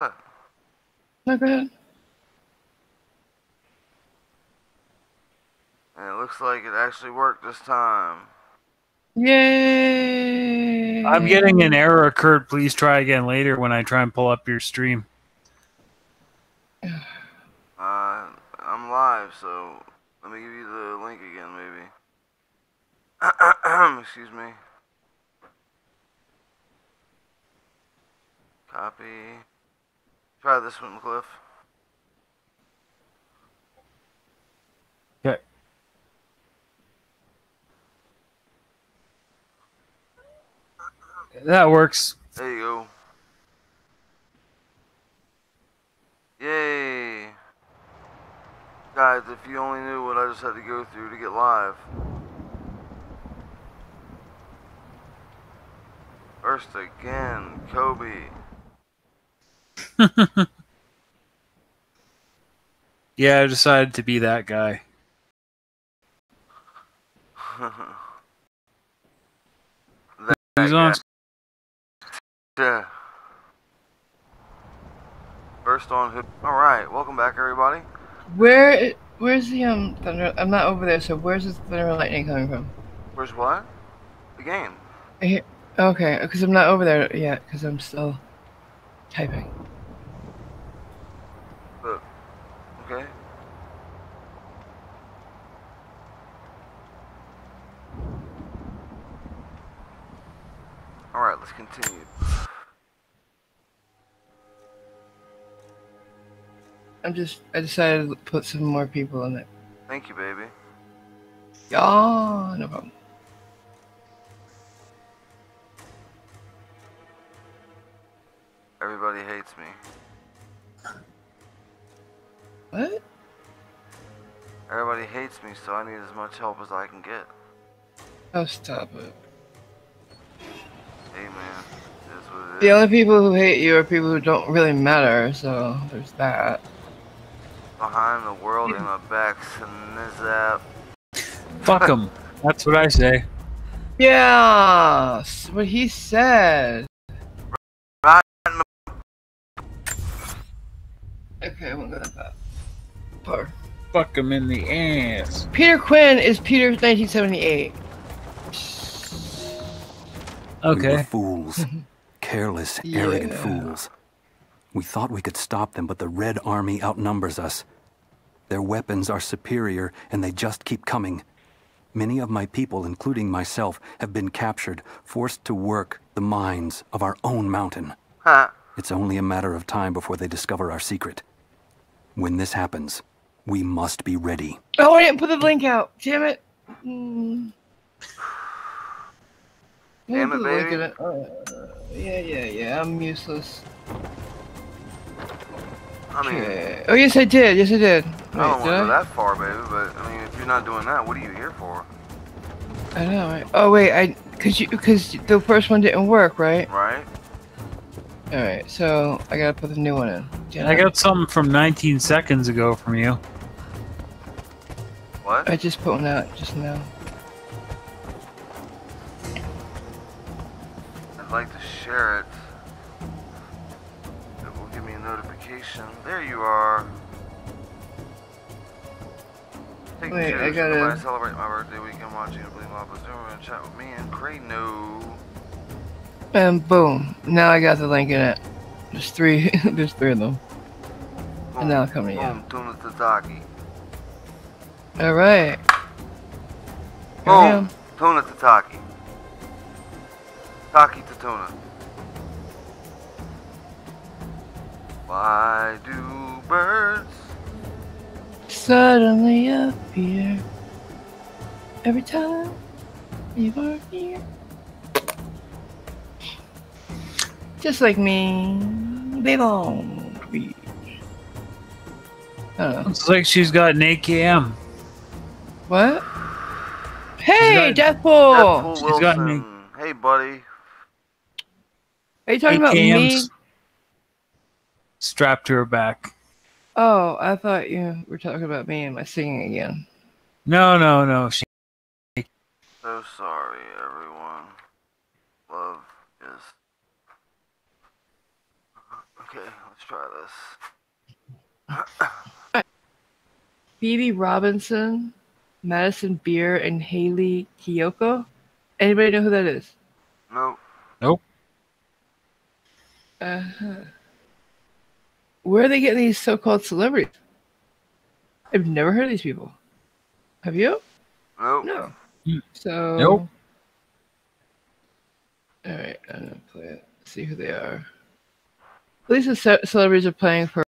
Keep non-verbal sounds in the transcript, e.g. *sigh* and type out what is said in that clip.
No, go ahead. And it looks like it actually worked this time. Yay! I'm getting an error occurred. Please try again later when I try and pull up your stream. *sighs* Uh, I'm live, so let me give you the link again, maybe. *clears throat* Excuse me. Copy. Try this one, Cliff. Okay. That works. There you go. Yay! Guys, if you only knew what I just had to go through to get live. First again, Kobe. Yeah, I decided to be that guy. *laughs* That Who's on? Yeah. First on who? All right, welcome back, everybody. Where? Where's the um thunder? I'm not over there. So where's this thunder and lightning coming from? Where's what? The game. I hear, okay, because I'm not over there yet. Because I'm still typing. Look. Okay. All right, let's continue. I'm just. I decided to put some more people in it. Thank you, baby. Yeah, no problem. Everybody hates me. What? Everybody hates me, so I need as much help as I can get. Oh, stop it. Hey, man. It is what The is. only people who hate you are people who don't really matter. So there's that. Behind the world in my backs and this app. Fuck him. That's what I say. Yeah, what he said. Right Okay, I won't go that far. Far. Fuck him in the ass. Peter Quinn is Peter 1978. We were Okay. fools. *laughs* Careless, arrogant fools. We thought we could stop them, but the Red Army outnumbers us. Their weapons are superior, and they just keep coming. Many of my people, including myself, have been captured, forced to work the mines of our own mountain. Ha. It's only a matter of time before they discover our secret. When this happens, we must be ready. Oh, I didn't put the link out. Damn it. Mm. Damn it, put the link baby. it. Uh, yeah, yeah, yeah. I'm useless. I mean, Okay. Oh, yes, I did. Yes, I did. Wait, I don't want to go that far, baby, but I mean, if you're not doing that, what are you here for? I know. Right? Oh, wait. I because you because the first one didn't work, right? Right? All right. So I gotta put the new one in. Did I got something from 19 seconds ago from you. What? I just put one out just now. I'd like to share it. It will give me a notification. There you are. Take Wait, I to gotta- somebody celebrate my birthday weekend watching a Believe Lava Zoomer and chat with me and Crano. And boom. Now I got the link in it. There's three. *laughs* there's three of them. And now coming to you. Boom, Tuna Tataki. All right. Here Boom, Tuna Tataki. Taki Taki to Tuna. Why do birds Suddenly appear every time you are here. Just like me, they long to be. I don't know. Looks like she's got an AKM. What? Hey, got- Deathpool! Deadpool She's got me. Wilson. Hey, buddy. Are you talking about me? Strapped to her back. Oh, I thought you were talking about me and my singing again. No, no, no. She, So sorry, everyone. Love is. Okay, let's Let's try this. Phoebe Robinson, Madison Beer, and Hayley Kiyoko. Anybody know who that is? No. Nope. Uh-huh. Where are they getting these so-called celebrities? I've never heard of these people. Have you? Nope. No. Mm. So. Nope. All right, I'm gonna play it. See who they are. At least the ce- celebrities are playing for